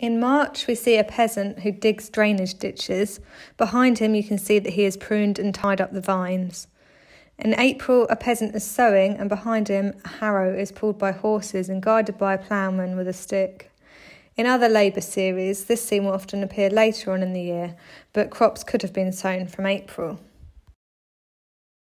In March, we see a peasant who digs drainage ditches. Behind him, you can see that he has pruned and tied up the vines. In April, a peasant is sowing, and behind him, a harrow is pulled by horses and guided by a ploughman with a stick. In other labour series, this scene will often appear later on in the year, but crops could have been sown from April.